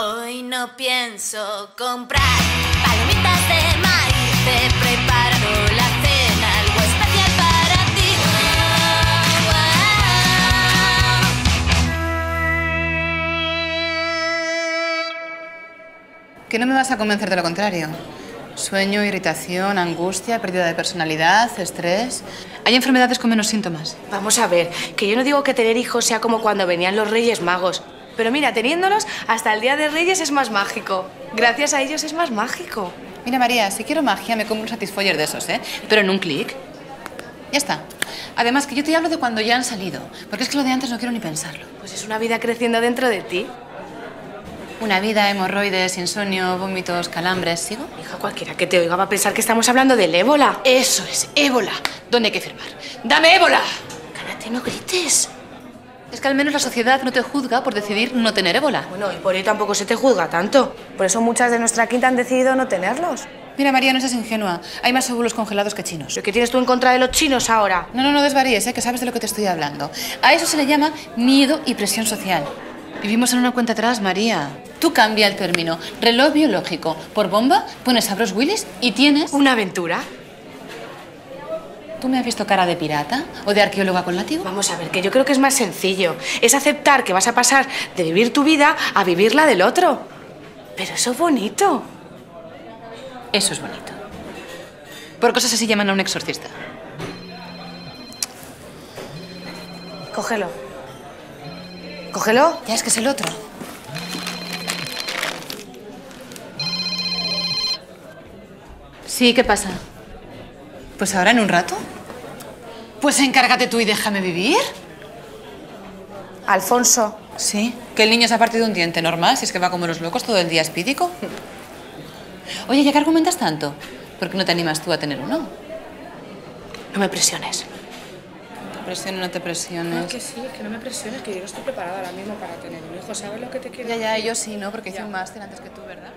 Hoy no pienso comprar palomitas de maíz. He preparado la cena, algo especial para ti. Que no me vas a convencer de lo contrario. Sueño, irritación, angustia, pérdida de personalidad, estrés. Hay enfermedades con menos síntomas. Vamos a ver, que yo no digo que tener hijos sea como cuando venían los Reyes Magos. Pero mira, teniéndolos, hasta el Día de Reyes es más mágico. Gracias a ellos es más mágico. Mira, María, si quiero magia, me compro un Satisfyer de esos, ¿eh? Pero en un clic. Ya está. Además, que yo te hablo de cuando ya han salido. Porque es que lo de antes no quiero ni pensarlo. Pues es una vida creciendo dentro de ti. Una vida, hemorroides, insomnio, vómitos, calambres. ¿Sigo? Hija, cualquiera que te oiga va a pensar que estamos hablando del ébola. Eso es, ébola. ¿Dónde hay que firmar? ¡Dame ébola! Cállate, no grites. Es que al menos la sociedad no te juzga por decidir no tener ébola. Bueno, y por ello tampoco se te juzga tanto. Por eso muchas de nuestra quinta han decidido no tenerlos. Mira, María, no seas ingenua. Hay más óvulos congelados que chinos. ¿Pero qué tienes tú en contra de los chinos ahora? No, no, no desvaríes, ¿eh? que sabes de lo que te estoy hablando. A eso se le llama miedo y presión social. Vivimos en una cuenta atrás, María. Tú cambia el término reloj biológico por bomba, pones a Bruce Willis y tienes... ¿Una aventura? ¿Tú me has visto cara de pirata o de arqueóloga con látigo? Vamos a ver, que yo creo que es más sencillo. Es aceptar que vas a pasar de vivir tu vida a vivir la del otro. Pero eso es bonito. Eso es bonito. Por cosas así llaman a un exorcista. Cógelo. Cógelo. Ya es que es el otro. Sí, ¿qué pasa? Pues ahora en un rato. Pues encárgate tú y déjame vivir. Alfonso. Sí, que el niño se ha partido un diente normal, si es que va como los locos todo el día espídico. Oye, ¿ya que argumentas tanto? ¿Por qué no te animas tú a tener uno? No me presiones. Te presiono, no te presiones. que sí, que no me presiones, que yo no estoy preparada ahora mismo para tener un hijo. ¿Sabes lo que te quiero Ya, ya, yo sí, ¿no? Porque hice un máster antes que tú, ¿verdad?